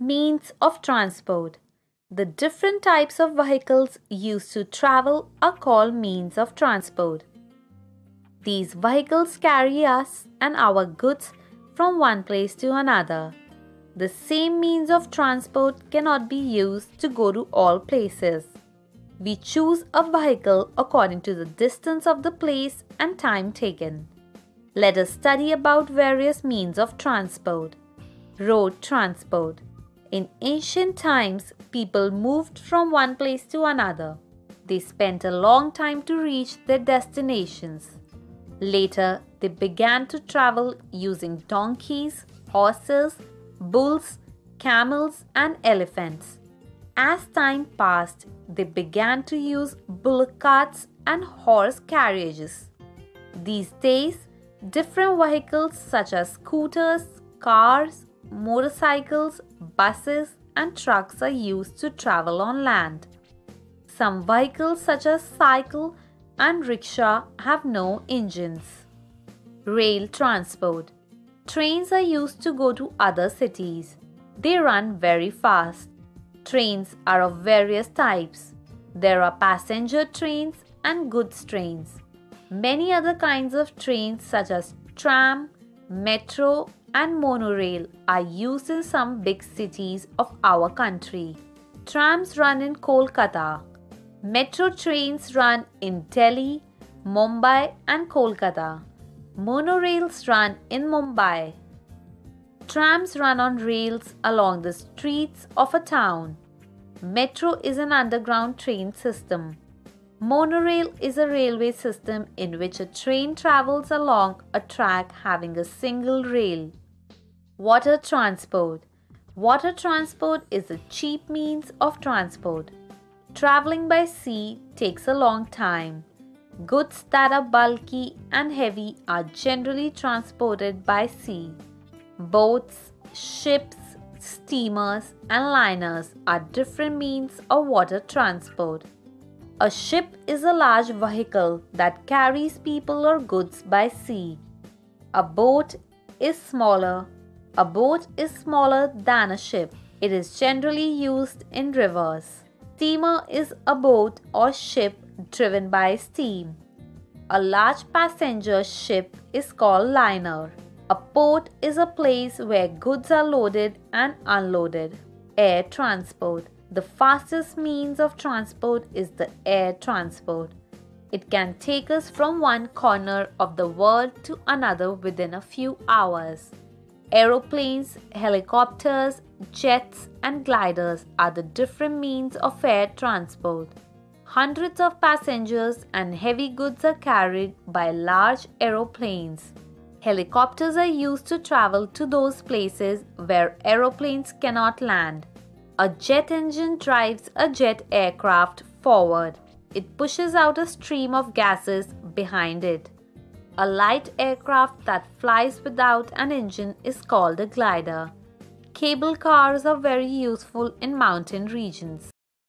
Means of transport. The different types of vehicles used to travel are called means of transport. These vehicles carry us and our goods from one place to another. The same means of transport cannot be used to go to all places. We choose a vehicle according to the distance of the place and time taken. Let us study about various means of transport. Road transport. In ancient times, people moved from one place to another. They spent a long time to reach their destinations. Later, they began to travel using donkeys, horses, bulls, camels, and elephants. As time passed, they began to use bullock carts and horse carriages. These days, different vehicles such as scooters, cars, motorcycles, buses, and trucks are used to travel on land. Some vehicles, such as cycle and rickshaw, have no engines. Rail transport. Trains are used to go to other cities. They run very fast. Trains are of various types. There are passenger trains and goods trains. Many other kinds of trains, such as tram, metro, and monorail are used in some big cities of our country. Trams run in Kolkata. Metro trains run in Delhi, Mumbai, and Kolkata. Monorails run in Mumbai. Trams run on rails along the streets of a town. Metro is an underground train system. Monorail is a railway system in which a train travels along a track having a single rail. Water transport. Water transport is a cheap means of transport. Traveling by sea takes a long time. Goods that are bulky and heavy are generally transported by sea. Boats, ships, steamers, and liners are different means of water transport. A ship is a large vehicle that carries people or goods by sea. A boat is smaller. A boat is smaller than a ship. It is generally used in rivers. Steamer is a boat or ship driven by steam. A large passenger ship is called liner. A port is a place where goods are loaded and unloaded. Air transport. The fastest means of transport is the air transport. It can take us from one corner of the world to another within a few hours. Aeroplanes, helicopters, jets, and gliders are the different means of air transport. Hundreds of passengers and heavy goods are carried by large aeroplanes. Helicopters are used to travel to those places where aeroplanes cannot land. A jet engine drives a jet aircraft forward. It pushes out a stream of gases behind it. A light aircraft that flies without an engine is called a glider. Cable cars are very useful in mountain regions.